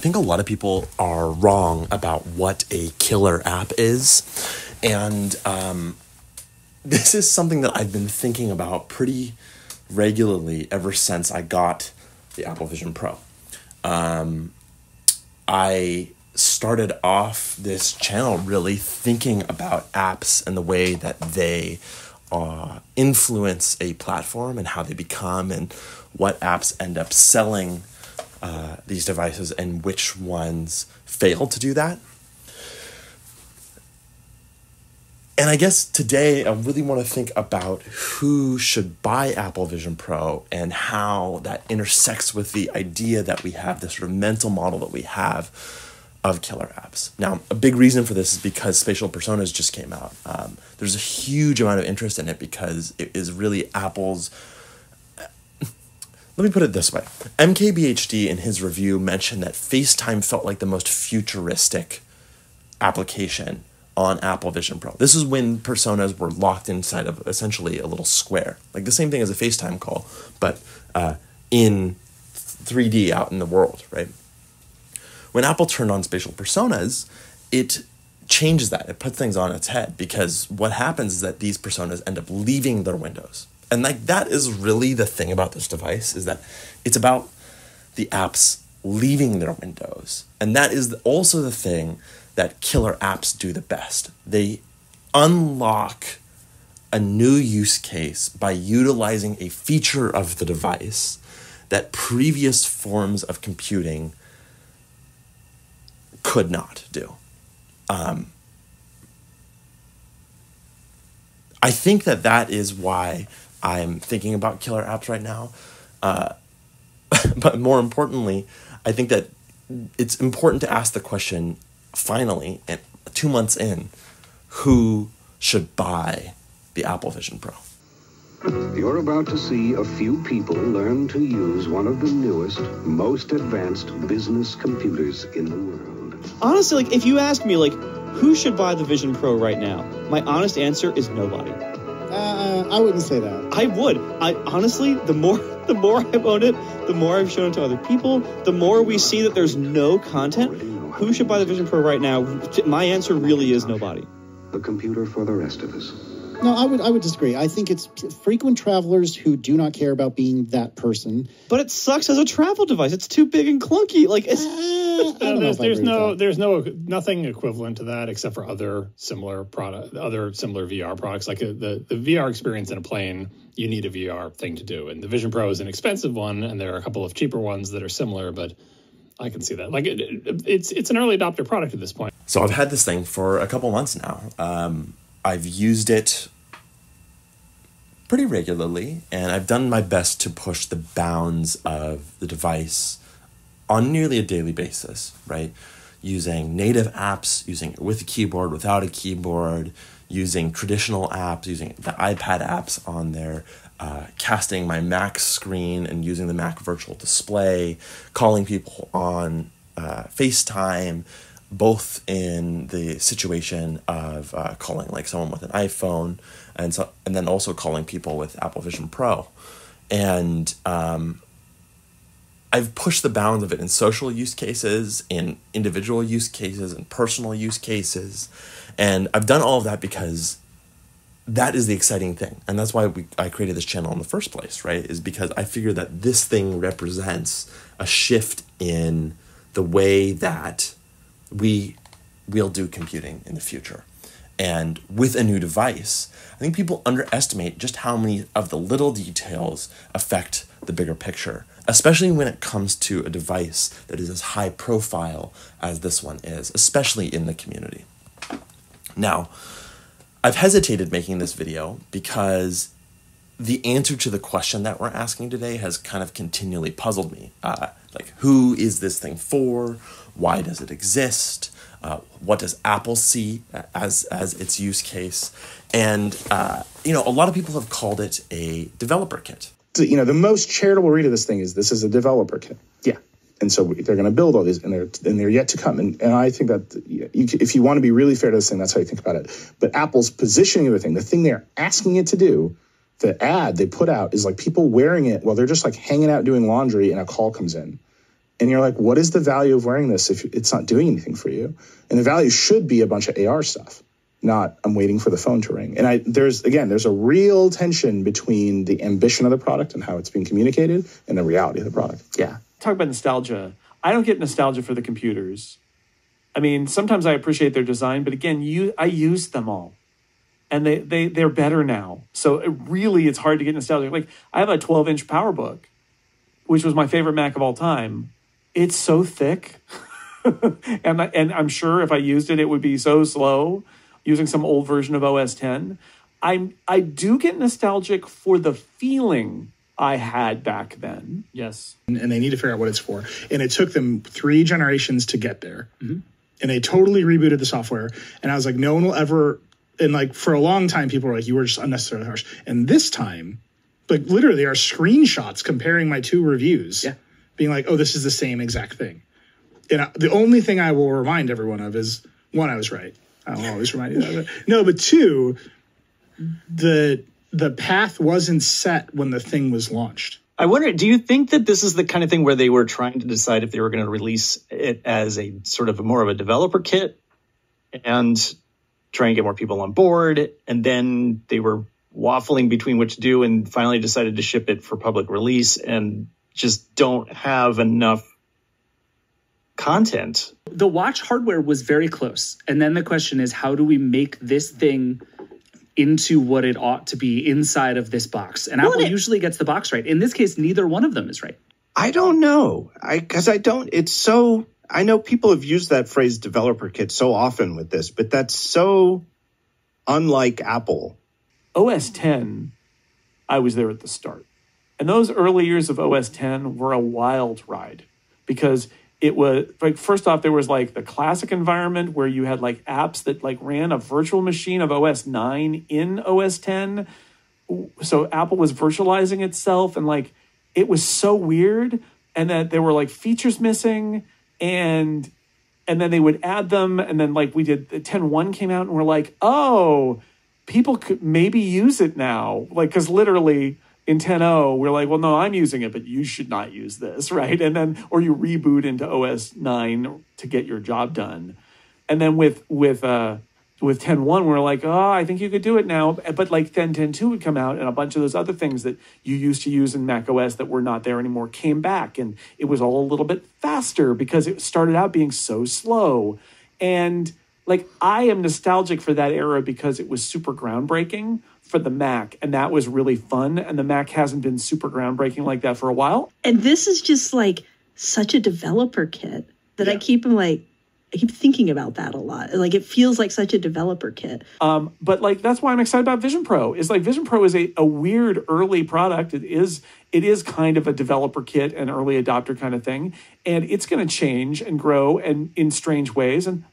I think a lot of people are wrong about what a killer app is. And um, this is something that I've been thinking about pretty regularly ever since I got the Apple Vision Pro. Um, I started off this channel really thinking about apps and the way that they uh, influence a platform and how they become and what apps end up selling uh, these devices and which ones fail to do that. And I guess today I really want to think about who should buy Apple Vision Pro and how that intersects with the idea that we have, this sort of mental model that we have of killer apps. Now, a big reason for this is because Spatial Personas just came out. Um, there's a huge amount of interest in it because it is really Apple's. Let me put it this way MKBHD in his review mentioned that FaceTime felt like the most futuristic application on Apple Vision Pro. This is when personas were locked inside of essentially a little square, like the same thing as a FaceTime call, but uh, in 3D out in the world, right? When Apple turned on spatial personas, it changes that. It puts things on its head because what happens is that these personas end up leaving their windows. And like that is really the thing about this device is that it's about the apps leaving their windows. And that is also the thing that killer apps do the best. They unlock a new use case by utilizing a feature of the device that previous forms of computing could not do. Um, I think that that is why I'm thinking about killer apps right now. Uh, but more importantly, I think that it's important to ask the question finally, and two months in, who should buy the Apple Vision Pro? You're about to see a few people learn to use one of the newest, most advanced business computers in the world honestly, like if you ask me, like who should buy the Vision Pro right now, my honest answer is nobody. I wouldn't say that. I would. I honestly, the more the more I've owned it, the more I've shown it to other people, the more we see that there's no content. Who should buy the Vision Pro right now? My answer really is nobody. The computer for the rest of us. No, I would I would disagree. I think it's frequent travelers who do not care about being that person. But it sucks as a travel device. It's too big and clunky. Like it's. Uh, there's, there's no there's no nothing equivalent to that except for other similar product other similar VR products like a, uh, the the VR experience in a plane you need a VR thing to do and the Vision Pro is an expensive one and there are a couple of cheaper ones that are similar but I can see that like it, it, it's it's an early adopter product at this point. So I've had this thing for a couple months now. Um, I've used it pretty regularly, and I've done my best to push the bounds of the device on nearly a daily basis, right? Using native apps, using it with a keyboard, without a keyboard, using traditional apps, using the iPad apps on there, uh, casting my Mac screen and using the Mac virtual display, calling people on uh, FaceTime, both in the situation of uh, calling like someone with an iPhone and so and then also calling people with Apple Vision Pro, and um, I've pushed the bounds of it in social use cases, in individual use cases, and personal use cases, and I've done all of that because that is the exciting thing, and that's why we I created this channel in the first place, right? Is because I figure that this thing represents a shift in the way that we will do computing in the future. And with a new device, I think people underestimate just how many of the little details affect the bigger picture, especially when it comes to a device that is as high profile as this one is, especially in the community. Now, I've hesitated making this video because the answer to the question that we're asking today has kind of continually puzzled me. Uh, like, who is this thing for? Why does it exist? Uh, what does Apple see as as its use case? And uh, you know, a lot of people have called it a developer kit. You know, the most charitable read of this thing is this is a developer kit. Yeah, and so they're going to build all these, and they're and they're yet to come. And and I think that you, if you want to be really fair to this thing, that's how you think about it. But Apple's positioning of the thing, the thing they're asking it to do, the ad they put out is like people wearing it while they're just like hanging out doing laundry, and a call comes in And you're like, what is the value of wearing this if it's not doing anything for you? And the value should be a bunch of AR stuff, not I'm waiting for the phone to ring. And I there's again, there's a real tension between the ambition of the product and how it's being communicated and the reality of the product. Yeah. talk about nostalgia. I don't get nostalgia for the computers. I mean, sometimes I appreciate their design, but again, you I used them all. And they, they they're better now. So it really it's hard to get nostalgic. Like I have a 12 inch PowerBook, which was my favorite Mac of all time. It's so thick. and I, and I'm sure if I used it, it would be so slow using some old version of OS 10. I I do get nostalgic for the feeling I had back then. Yes. and they need to figure out what it's for. And it took them three generations to get there. Mm-hmm. And they totally rebooted the software. And I was like, no one will ever. And like for a long time, people were like, you were just unnecessarily harsh. And this time, like literally, are screenshots comparing my two reviews, Yeah. being like, oh, this is the same exact thing. And I, the only thing I will remind everyone of is one, I was right. I'll always remind you that. No, but two, the the path wasn't set when the thing was launched. I wonder, do you think that this is the kind of thing where they were trying to decide if they were going to release it as a sort of more of a developer kit and try and get more people on board? And then they were waffling between what to do and finally decided to ship it for public release and just don't have enough content. the watch hardware was very close. And then the question is, how do we make this thing into what it ought to be inside of this box? And Apple it- usually gets the box right. In this case, neither one of them is right. I don't know. I because I don't. It's so. I know people have used that phrase "developer kit" so often with this, but that's so unlike Apple. OS 10, I was there at the start. And those early years of OS 10 were a wild ride because it was like first off there was like the classic environment where you had like apps that like ran a virtual machine of OS 9 in OS 10. So Apple was virtualizing itself and like it was so weird and that there were like features missing and and then they would add them and then like we did the 10.1 came out and we're like, "Oh, people could maybe use it now. Like, because literally in 10.0, we're like, well, no, I'm using it, but you should not use this, right? And then, or you reboot into OS 9 to get your job done. And then with, with, uh, with 10.1, we're like, oh, I think you could do it now. But like then 10.2 would come out and a bunch of those other things that you used to use in Mac OS that were not there anymore came back. And it was all a little bit faster because it started out being so slow. And like I am nostalgic for that era because it was super groundbreaking for the Mac, and that was really fun. And the Mac hasn't been super groundbreaking like that for a while. And this is just like such a developer kit that I keep like I keep thinking about that a lot. Like it feels like such a developer kit. Um, but like that's why I'm excited about Vision Pro. Is like Vision Pro is a, a weird early product. It is it is kind of a developer kit and early adopter kind of thing, and it's going to change and grow and in strange ways. And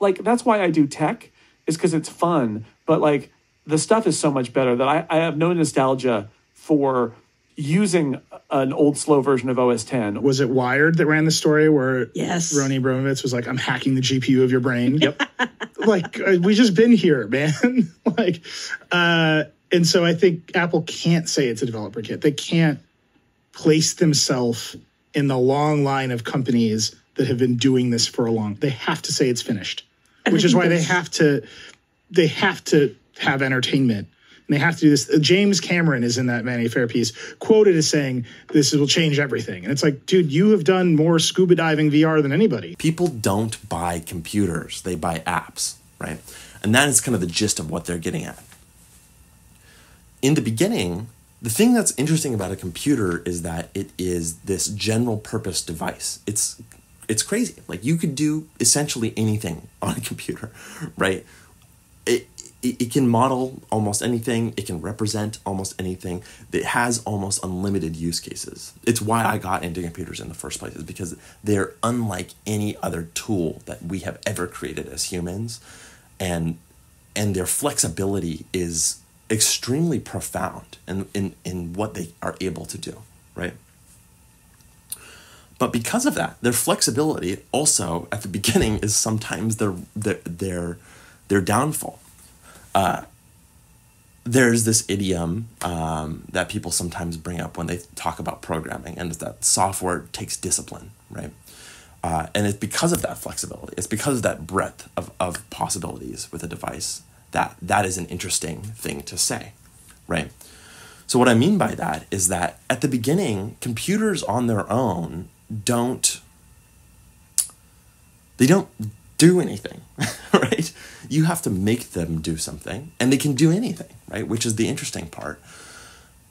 like that's why I do tech is because it's fun. But like the stuff is so much better that I, I have no nostalgia for using an old slow version of OS 10. Was it Wired that ran the story where Yes. Rony Abovitz was like, "I'm hacking the GPU of your brain"? Yep. like uh, we just been here, man. like, uh, and so I think Apple can't say it's a developer kit. They can't place themselves in the long line of companies that have been doing this for a long. They have to say it's finished, which is why they have to. They have to have entertainment. And they have to do this. James Cameron is in that Vanity Fair piece, quoted as saying, "This will change everything." And it's like, dude, you have done more scuba diving VR than anybody. people don't buy computers, they buy apps, right? And that is kind of the gist of what they're getting at. In the beginning, the thing that's interesting about a computer is that it is this general purpose device. It's it's crazy. Like you could do essentially anything on a computer, right? It, it, it can model almost anything. It can represent almost anything. It has almost unlimited use cases. It's why I got into computers in the first place, is because they're unlike any other tool that we have ever created as humans, and and their flexibility is extremely profound in, in, in what they are able to do, right? But because of that, their flexibility also at the beginning is sometimes their their their, their downfall. Uh, there's this idiom um, that people sometimes bring up when they talk about programming, and it's that software takes discipline, right? Uh, and it's because of that flexibility. It's because of that breadth of, of possibilities with a device that that is an interesting thing to say, right? So what I mean by that is that at the beginning, computers on their own don't they don't do anything, right? You have to make them do something, and they can do anything, right? Which is the interesting part.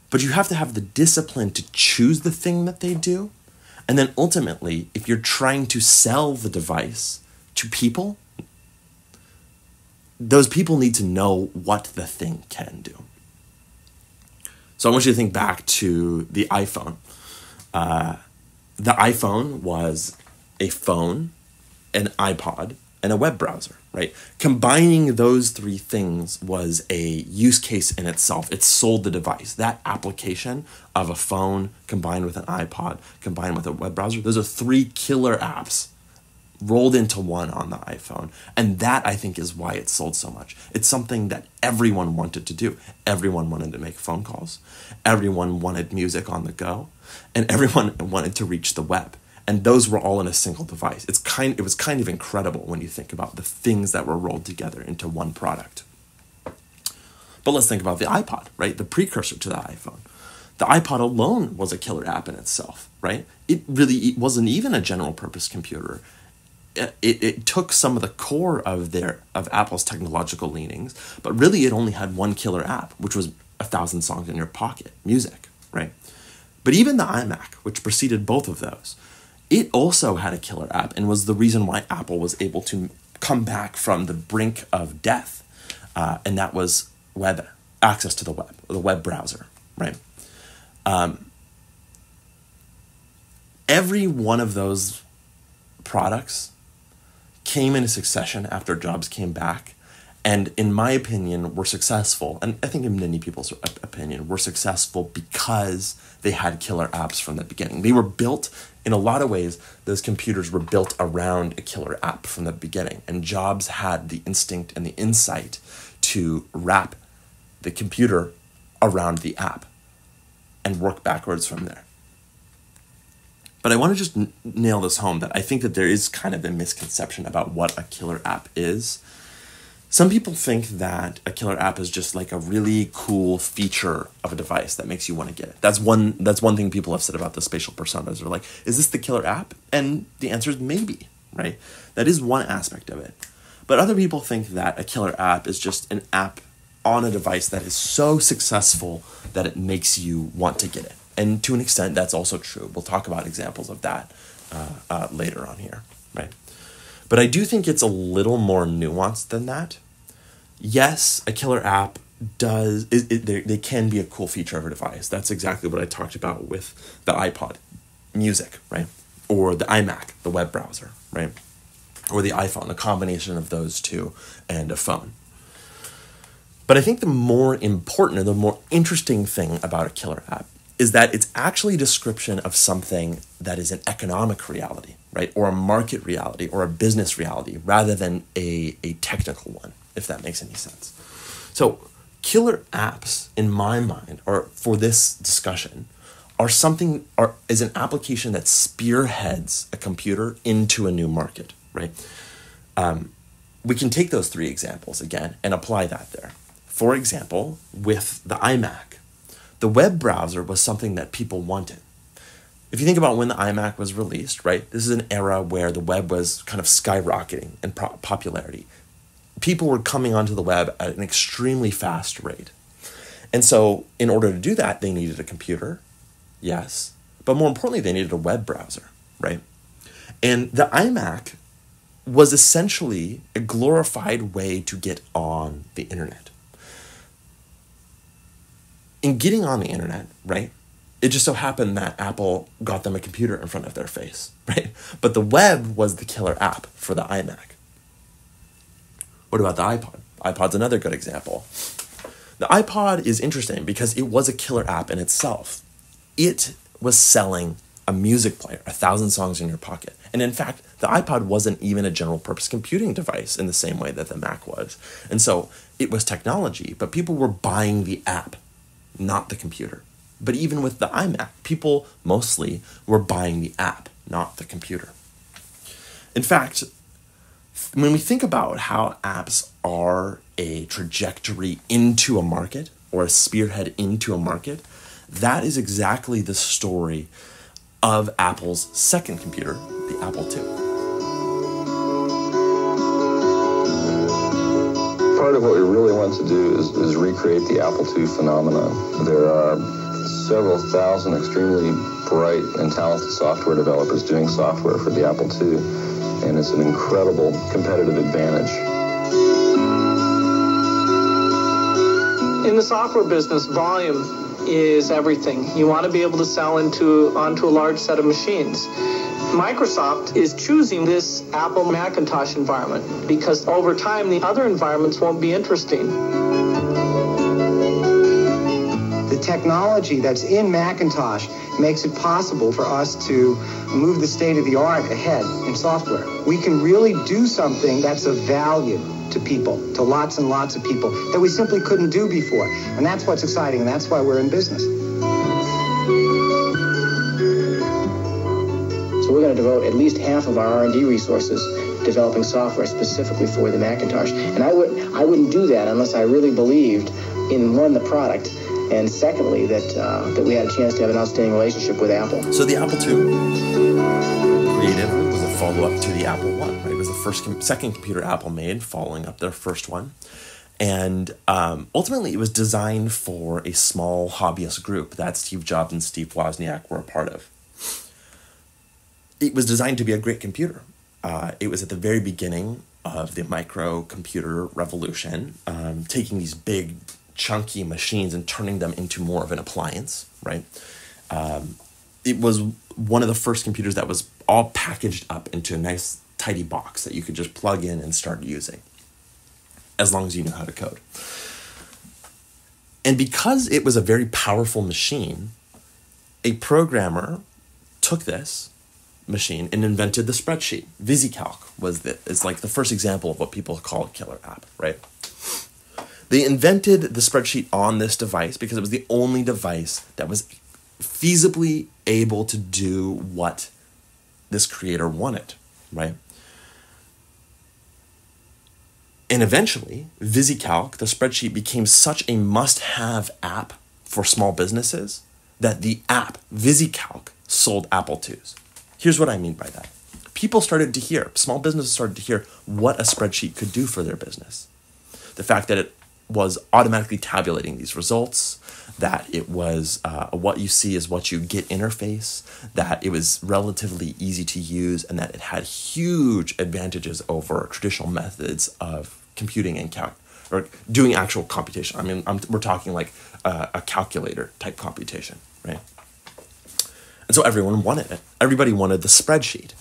But you have to have the discipline to choose the thing that they do. And then ultimately, if you're trying to sell the device to people, those people need to know what the thing can do. So I want you to think back to the iPhone. Uh, the iPhone was a phone, an iPod, and a web browser, right? Combining those three things was a use case in itself. It sold the device. That application of a phone combined with an iPod, combined with a web browser, those are three killer apps rolled into one on the iPhone. And that I think is why it sold so much. It's something that everyone wanted to do. Everyone wanted to make phone calls. Everyone wanted music on the go. And everyone wanted to reach the web. And those were all in a single device. It's kind it was kind of incredible when you think about the things that were rolled together into one product. But let's think about the iPod, right? The precursor to the iPhone. The iPod alone was a killer app in itself, right? It really it wasn't even a general purpose computer it, it took some of the core of their of Apple's technological leanings, but really it only had one killer app, which was a thousand songs in your pocket, music, right? But even the iMac, which preceded both of those, it also had a killer app and was the reason why Apple was able to come back from the brink of death, uh, and that was web access to the web, the web browser, right? Um, every one of those products came in a succession after Jobs came back, and in my opinion, were successful. And I think in many people's opinion, were successful because they had killer apps from the beginning. They were built in a lot of ways. Those computers were built around a killer app from the beginning, and Jobs had the instinct and the insight to wrap the computer around the app and work backwards from there. But I want to just nail this home that I think that there is kind of a misconception about what a killer app is. Some people think that a killer app is just like a really cool feature of a device that makes you want to get it. That's one that's one thing people have said about the spatial personas. They're like, is this the killer app? And the answer is maybe, right? That is one aspect of it. But other people think that a killer app is just an app on a device that is so successful that it makes you want to get it and to an extent, that's also true. We'll talk about examples of that uh, uh, later on here, right? But I do think it's a little more nuanced than that. Yes, a killer app does it, it, they, they can be a cool feature of a device. That's exactly what I talked about with the iPod, music, right? Or the iMac, the web browser, right? Or the iPhone, a combination of those two and a phone. But I think the more important and the more interesting thing about a killer app is that it's actually a description of something that is an economic reality, right? Or a market reality or a business reality rather than a, a technical one, if that makes any sense. So, killer apps, in my mind, or for this discussion, are something are is an application that spearheads a computer into a new market, right? Um, we can take those three examples again and apply that there. For example, with the iMac, the web browser was something that people wanted. If you think about when the iMac was released, right, this is an era where the web was kind of skyrocketing in popularity. People were coming onto the web at an extremely fast rate. And so, in order to do that, they needed a computer, yes, but more importantly, they needed a web browser, right? And the iMac was essentially a glorified way to get on the internet in getting on the internet, right? It just so happened that Apple got them a computer in front of their face, right? But the web was the killer app for the iMac. What about the iPod? iPod's another good example. The iPod is interesting because it was a killer app in itself. It was selling a music player, a thousand songs in your pocket. And in fact, the iPod wasn't even a general purpose computing device in the same way that the Mac was. And so it was technology, but people were buying the app, not the computer. But even with the iMac, people mostly were buying the app, not the computer. In fact, when we think about how apps are a trajectory into a market or a spearhead into a market, that is exactly the story of Apple's second computer, the Apple II. Part of what we really want to do is, is recreate the Apple II phenomenon. There are several thousand extremely bright and talented software developers doing software for the Apple II, and it's an incredible competitive advantage. In the software business, volume is everything. You want to be able to sell into onto a large set of machines. Microsoft is choosing this Apple Macintosh environment because over time the other environments won't be interesting. The technology that's in Macintosh makes it possible for us to move the state of the art ahead in software. We can really do something that's of value to people, to lots and lots of people that we simply couldn't do before. And that's what's exciting, and that's why we're in business. So we're going to devote at least half of our R&D resources developing software specifically for the Macintosh. And I would I wouldn't do that unless I really believed in one the product and secondly that uh, that we had a chance to have an outstanding relationship with Apple. So the Apple II creative was a follow-up to the Apple One, right? It was the first, com- second computer Apple made, following up their first one, and um, ultimately it was designed for a small hobbyist group that Steve Jobs and Steve Wozniak were a part of. It was designed to be a great computer. Uh, it was at the very beginning of the microcomputer revolution, um, taking these big, chunky machines and turning them into more of an appliance, right? Um, it was one of the first computers that was all packaged up into a nice, tidy box that you could just plug in and start using, as long as you knew how to code. And because it was a very powerful machine, a programmer took this machine and invented the spreadsheet. VisiCalc was the, is like the first example of what people call a killer app, right? They invented the spreadsheet on this device because it was the only device that was feasibly able to do what this creator wanted, right? And eventually, VisiCalc, the spreadsheet, became such a must have app for small businesses that the app VisiCalc sold Apple IIs. Here's what I mean by that. People started to hear, small businesses started to hear what a spreadsheet could do for their business. The fact that it was automatically tabulating these results, that it was uh, what you see is what you get interface, that it was relatively easy to use, and that it had huge advantages over traditional methods of computing and calc or doing actual computation. I mean, I'm, we're talking like a, a calculator type computation, right? And so everyone wanted it. Everybody wanted the spreadsheet.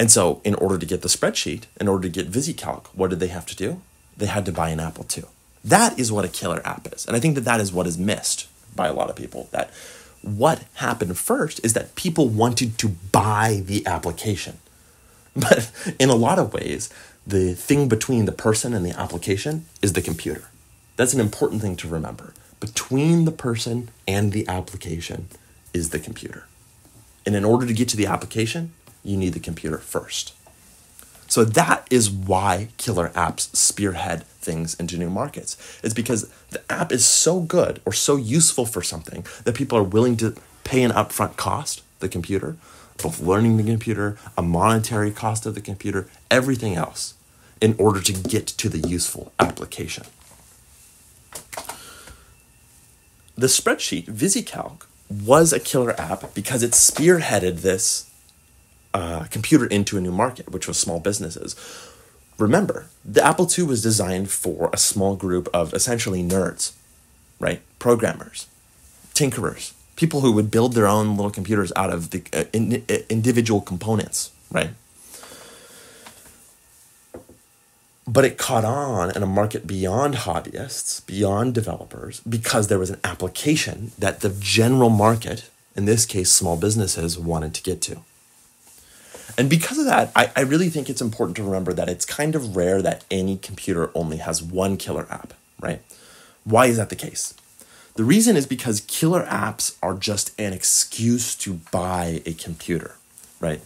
And so, in order to get the spreadsheet, in order to get VisiCalc, what did they have to do? They had to buy an Apple II. That is what a killer app is. And I think that that is what is missed by a lot of people. That what happened first is that people wanted to buy the application. But in a lot of ways, the thing between the person and the application is the computer. That's an important thing to remember. Between the person and the application is the computer. And in order to get to the application, you need the computer first. So that is why killer apps spearhead things into new markets. It's because the app is so good or so useful for something that people are willing to pay an upfront cost, the computer, both learning the computer, a monetary cost of the computer, everything else, in order to get to the useful application. The spreadsheet, VisiCalc, was a killer app because it spearheaded this uh, computer into a new market, which was small businesses. Remember, the Apple II was designed for a small group of essentially nerds, right? Programmers, tinkerers, people who would build their own little computers out of the uh, in, uh, individual components, right? But it caught on in a market beyond hobbyists, beyond developers, because there was an application that the general market, in this case small businesses, wanted to get to. And because of that, I, I really think it's important to remember that it's kind of rare that any computer only has one killer app, right? Why is that the case? The reason is because killer apps are just an excuse to buy a computer, right?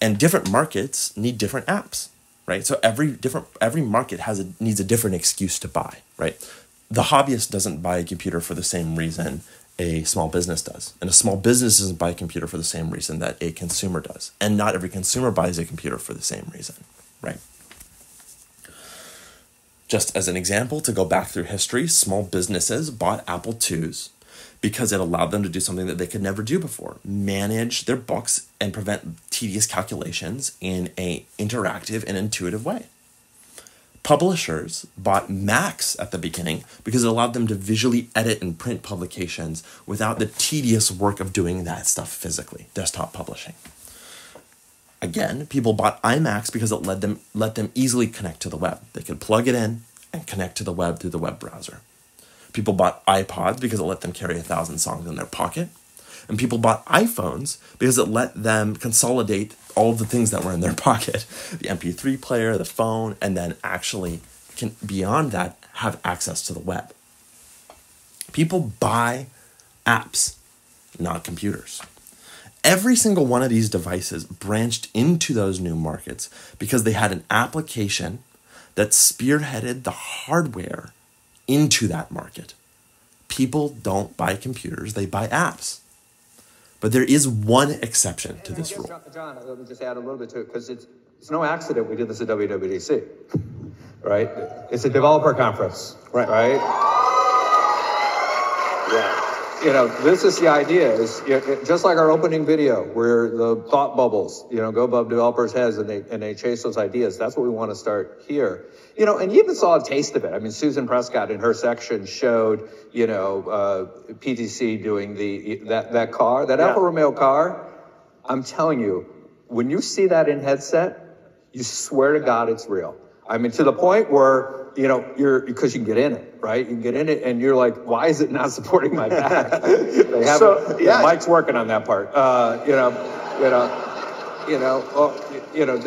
And different markets need different apps, right? So every different every market has a needs a different excuse to buy, right? The hobbyist doesn't buy a computer for the same reason a small business does. And a small business doesn't buy a computer for the same reason that a consumer does. And not every consumer buys a computer for the same reason, right? Just as an example, to go back through history, small businesses bought Apple IIs because it allowed them to do something that they could never do before manage their books and prevent tedious calculations in a interactive and intuitive way publishers bought macs at the beginning because it allowed them to visually edit and print publications without the tedious work of doing that stuff physically desktop publishing. Again people bought imacs because it let them let them easily connect to the web. They could plug it in and connect to the web through the web browser. People bought ipods because it let them carry a thousand songs in their pocket. And people bought iPhones because it let them consolidate all the things that were in their pocket the MP3 player, the phone, and then actually can, beyond that, have access to the web. People buy apps, not computers. Every single one of these devices branched into those new markets because they had an application that spearheaded the hardware into that market. People don't buy computers, they buy apps. But there is one exception to this rule. John, let me just add a little bit to it because it's, it's no accident we did this at WWDC, right? It's a developer conference, right? Right? Yeah. You know, this is the idea is just like our opening video where the thought bubbles, you know, go above developers' heads and they, and they chase those ideas. That's what we want to start here. You know, and you even saw a taste of it. I mean, Susan Prescott in her section showed, you know, uh, PTC doing the that that car, that yeah. Alfa Romeo car. I'm telling you, when you see that in headset, you swear to God it's real. I mean, to the point where you know you're because you can get in it, right? You can get in it, and you're like, why is it not supporting my back? they have so, yeah. Mike's working on that part. Uh, you know, you know, you know, oh, you know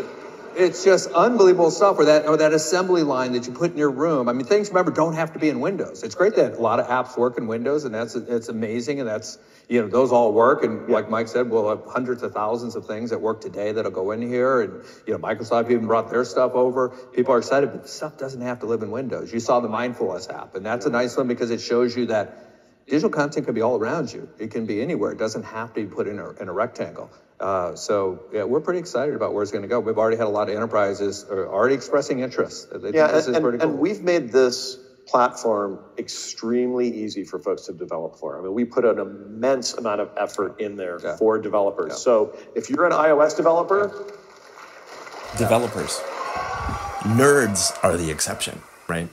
it's just unbelievable stuff or that or that assembly line that you put in your room. I mean things remember don't have to be in windows. It's great that a lot of apps work in windows and that's it's amazing and that's you know those all work and like mike said we'll have hundreds of thousands of things that work today that'll go in here and you know microsoft even brought their stuff over. People are excited but the stuff doesn't have to live in windows. You saw the mindfulness app and that's a nice one because it shows you that digital content can be all around you. It can be anywhere. It doesn't have to be put in a, in a rectangle uh, so yeah, we're pretty excited about where it's going to go. We've already had a lot of enterprises already expressing interest. They yeah, and, and, cool. and, we've made this platform extremely easy for folks to develop for. I mean, we put an immense amount of effort in there yeah. for developers. Yeah. So if you're an iOS developer, developers, nerds are the exception, right?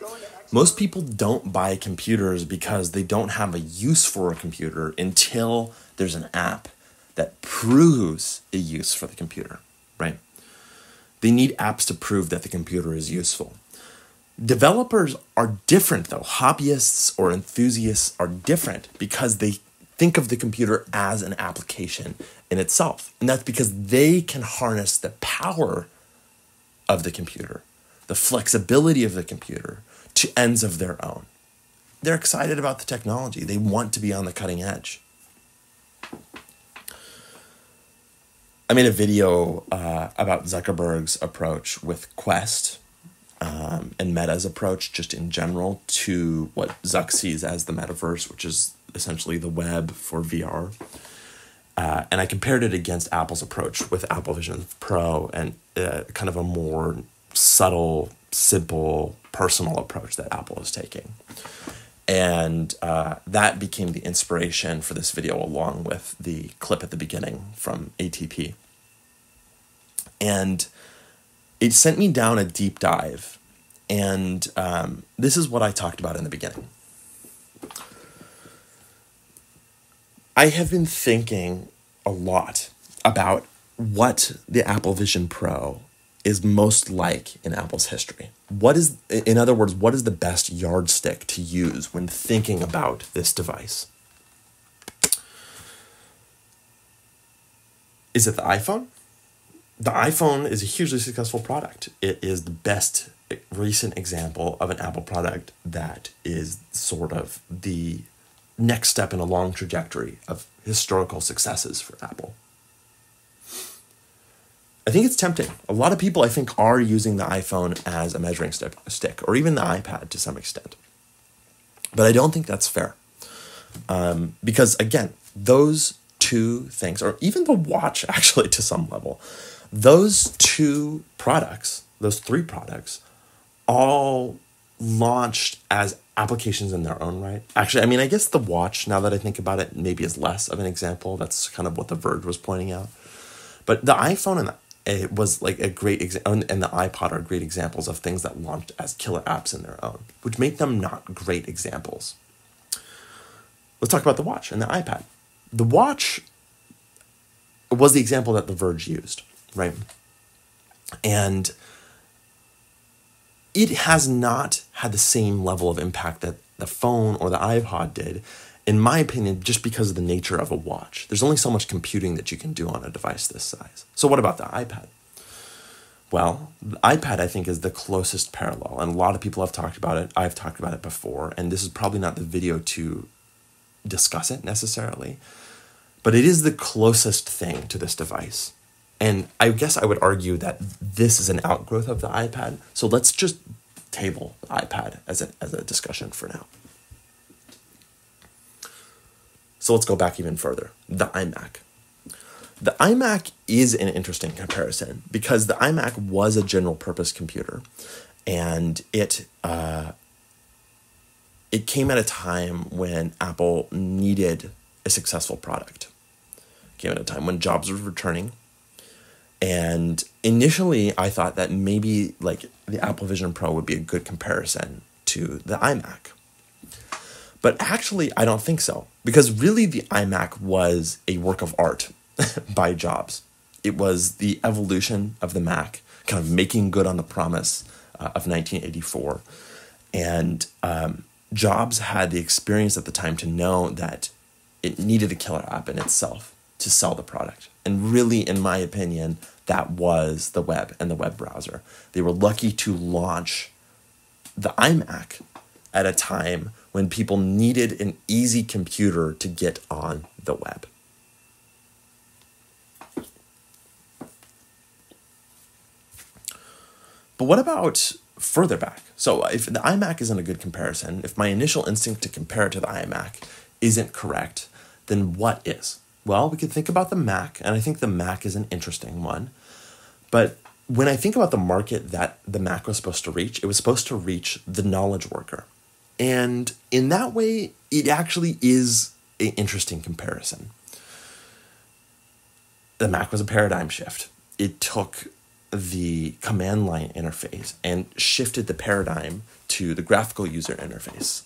Most people don't buy computers because they don't have a use for a computer until there's an app that proves a use for the computer, right? They need apps to prove that the computer is useful. Developers are different though. Hobbyists or enthusiasts are different because they think of the computer as an application in itself. And that's because they can harness the power of the computer, the flexibility of the computer to ends of their own. They're excited about the technology, they want to be on the cutting edge. I made a video uh, about Zuckerberg's approach with Quest um, and Meta's approach, just in general, to what Zuck sees as the metaverse, which is essentially the web for VR. Uh, and I compared it against Apple's approach with Apple Vision Pro and uh, kind of a more subtle, simple, personal approach that Apple is taking. And uh, that became the inspiration for this video, along with the clip at the beginning from ATP. And it sent me down a deep dive. And um, this is what I talked about in the beginning. I have been thinking a lot about what the Apple Vision Pro is most like in Apple's history. What is, in other words, what is the best yardstick to use when thinking about this device? Is it the iPhone? the iPhone is a hugely successful product. It is the best recent example of an Apple product that is sort of the next step in a long trajectory of historical successes for Apple. I think it's tempting. A lot of people, I think, are using the iPhone as a measuring stick, or even the iPad to some extent. But I don't think that's fair. Um, because, again, those two things, or even the watch, actually, to some level, those two products, those three products, all launched as applications in their own right. Actually, I mean, I guess the watch, now that I think about it, maybe is less of an example. That's kind of what The Verge was pointing out. But the iPhone and the it was like a great example, and the iPod are great examples of things that launched as killer apps in their own, which make them not great examples. Let's talk about the watch and the iPad. The watch was the example that The Verge used, right? And it has not had the same level of impact that the phone or the iPod did, in my opinion, just because of the nature of a watch. There's only so much computing that you can do on a device this size. So, what about the iPad? Well, the iPad, I think, is the closest parallel, and a lot of people have talked about it. I've talked about it before, and this is probably not the video to discuss it necessarily, but it is the closest thing to this device. And I guess I would argue that this is an outgrowth of the iPad. So let's just table the iPad as a, as a discussion for now. So let's go back even further the iMac. The iMac is an interesting comparison because the iMac was a general purpose computer and it uh, it came at a time when Apple needed a successful product. It came at a time when Jobs was returning and initially, I thought that maybe like the Apple Vision Pro would be a good comparison to the iMac. But actually, I don't think so because really the iMac was a work of art by Jobs. It was the evolution of the Mac, kind of making good on the promise uh, of 1984. And um, Jobs had the experience at the time to know that it needed a killer app in itself to sell the product. And really, in my opinion, that was the web and the web browser. They were lucky to launch the iMac at a time when people needed an easy computer to get on the web. But what about further back? So, if the iMac isn't a good comparison, if my initial instinct to compare it to the iMac isn't correct, then what is? Well, we could think about the Mac, and I think the Mac is an interesting one. But when I think about the market that the Mac was supposed to reach, it was supposed to reach the knowledge worker. And in that way, it actually is an interesting comparison. The Mac was a paradigm shift. It took the command line interface and shifted the paradigm to the graphical user interface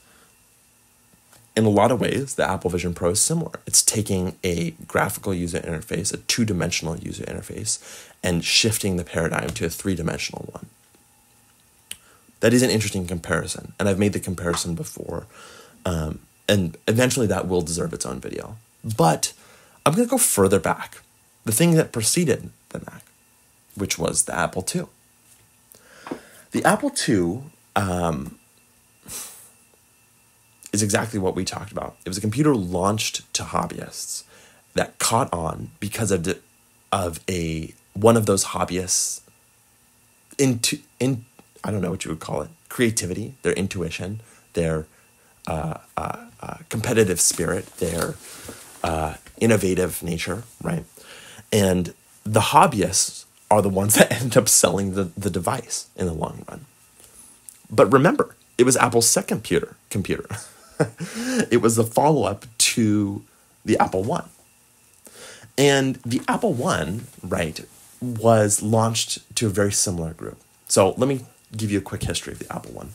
in a lot of ways, the Apple Vision Pro is similar. It's taking a graphical user interface, a two dimensional user interface, and shifting the paradigm to a three dimensional one. That is an interesting comparison, and I've made the comparison before. Um, and eventually that will deserve its own video. But I'm going to go further back. The thing that preceded the Mac, which was the Apple II. The Apple II um, is exactly what we talked about. It was a computer launched to hobbyists that caught on because of the, of a one of those hobbyists into in I don't know what you would call it creativity, their intuition, their uh, uh, uh, competitive spirit, their uh, innovative nature, right? And the hobbyists are the ones that end up selling the, the device in the long run. But remember, it was Apple's second computer computer. it was the follow up to the Apple One. And the Apple One, right, was launched to a very similar group. So let me give you a quick history of the Apple One.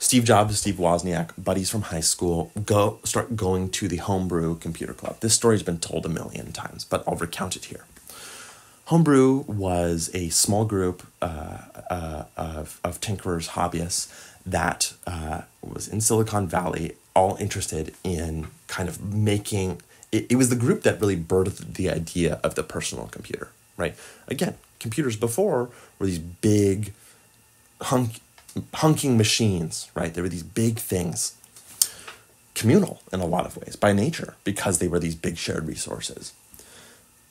Steve Jobs, Steve Wozniak, buddies from high school, go start going to the Homebrew Computer Club. This story's been told a million times, but I'll recount it here. Homebrew was a small group uh, uh, of, of tinkerers, hobbyists that uh, was in Silicon Valley, all interested in kind of making it, it was the group that really birthed the idea of the personal computer. right? Again, computers before were these big, hunk, hunking machines, right? They were these big things, communal in a lot of ways by nature because they were these big shared resources.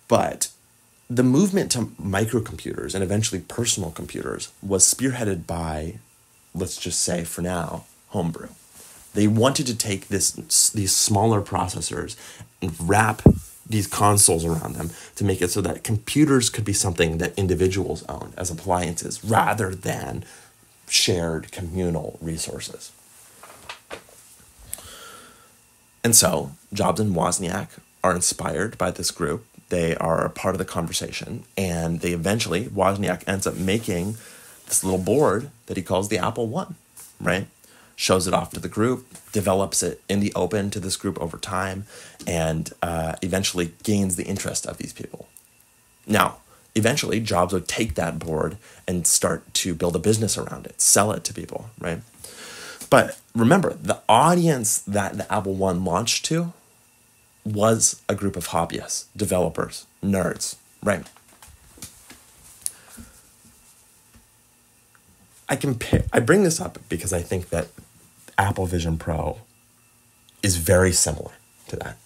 But the movement to microcomputers and eventually personal computers was spearheaded by, let's just say for now, homebrew. They wanted to take this these smaller processors and wrap these consoles around them to make it so that computers could be something that individuals owned as appliances rather than shared communal resources. And so Jobs and Wozniak are inspired by this group. They are a part of the conversation, and they eventually Wozniak ends up making this little board that he calls the Apple One, right? Shows it off to the group, develops it in the open to this group over time, and uh, eventually gains the interest of these people. Now, eventually, Jobs would take that board and start to build a business around it, sell it to people, right? But remember, the audience that the Apple One launched to was a group of hobbyists, developers, nerds, right? I compare I bring this up because I think that Apple Vision Pro is very similar to that.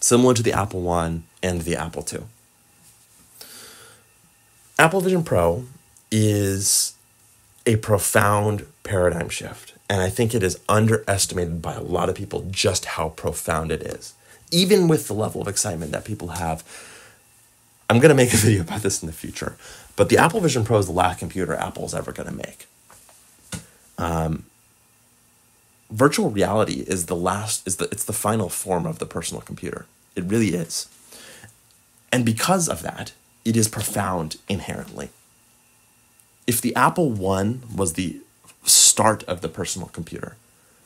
Similar to the Apple One and the Apple Two. Apple Vision Pro is a profound paradigm shift. And I think it is underestimated by a lot of people just how profound it is. Even with the level of excitement that people have. I'm going to make a video about this in the future. But the Apple Vision Pro is the last computer Apple's ever going to make. Um, virtual reality is the last is the it's the final form of the personal computer. It really is. And because of that, it is profound inherently. If the Apple One was the start of the personal computer,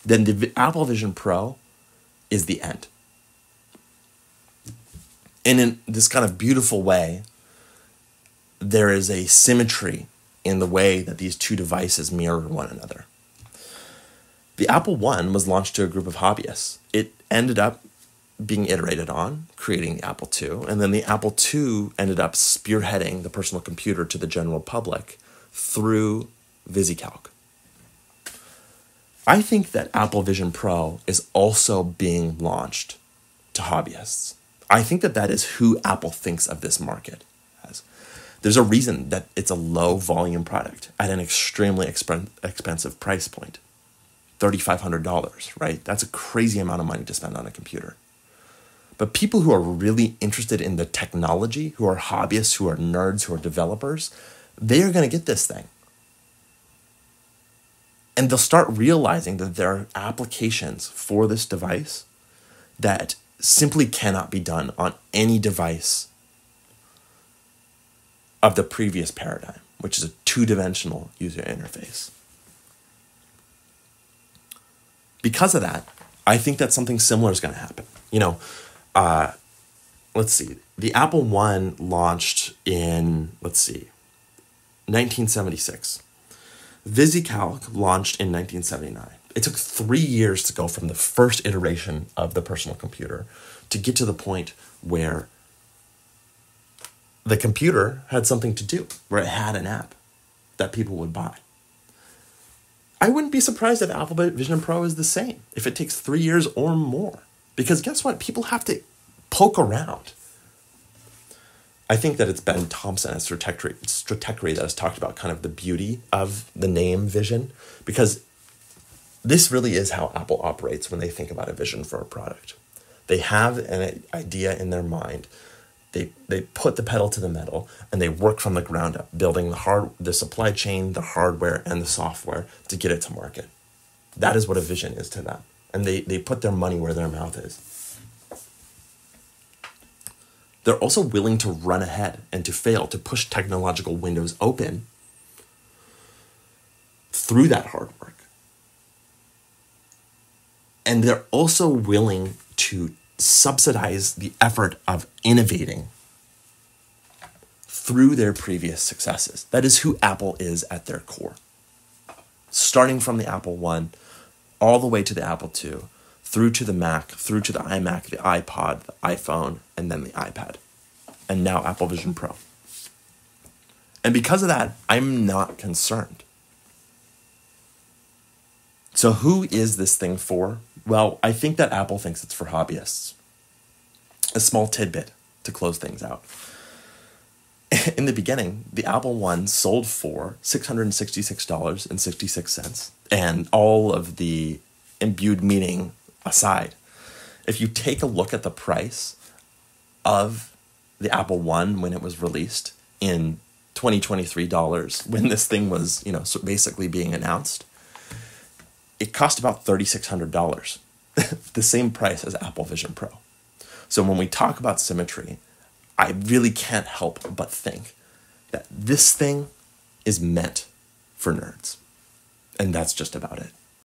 then the Apple Vision Pro is the end. And in this kind of beautiful way, there is a symmetry in the way that these two devices mirror one another. The Apple One was launched to a group of hobbyists. It ended up being iterated on, creating the Apple II, and then the Apple II ended up spearheading the personal computer to the general public through VisiCalc. I think that Apple Vision Pro is also being launched to hobbyists. I think that that is who Apple thinks of this market as. There's a reason that it's a low volume product at an extremely exp- expensive price point. $3,500, right? That's a crazy amount of money to spend on a computer. But people who are really interested in the technology, who are hobbyists, who are nerds, who are developers, they are going to get this thing. And they'll start realizing that there are applications for this device that simply cannot be done on any device of the previous paradigm, which is a two dimensional user interface. Because of that, I think that something similar is going to happen. You know, uh, let's see, the Apple One launched in, let's see, 1976. VisiCalc launched in 1979. It took three years to go from the first iteration of the personal computer to get to the point where the computer had something to do, where it had an app that people would buy. I wouldn't be surprised if Alphabet Vision Pro is the same, if it takes three years or more. Because guess what? People have to poke around. I think that it's Ben Thompson at Stratechery that has talked about kind of the beauty of the name Vision, because this really is how Apple operates when they think about a vision for a product. They have an idea in their mind. They, they put the pedal to the metal and they work from the ground up, building the hard the supply chain, the hardware, and the software to get it to market. That is what a vision is to them. And they, they put their money where their mouth is. They're also willing to run ahead and to fail, to push technological windows open through that hard work. And they're also willing to subsidize the effort of innovating through their previous successes. That is who Apple is at their core. Starting from the Apple One, all the way to the Apple II, through to the Mac, through to the iMac, the iPod, the iPhone, and then the iPad. And now Apple Vision Pro. And because of that, I'm not concerned. So, who is this thing for? Well, I think that Apple thinks it's for hobbyists. A small tidbit to close things out. In the beginning, the Apple One sold for $666.66, and all of the imbued meaning aside, if you take a look at the price of the Apple One when it was released in 2023 dollars, when this thing was, you know, basically being announced, it cost about $3,600, the same price as Apple Vision Pro. So when we talk about symmetry, I really can't help but think that this thing is meant for nerds. And that's just about it.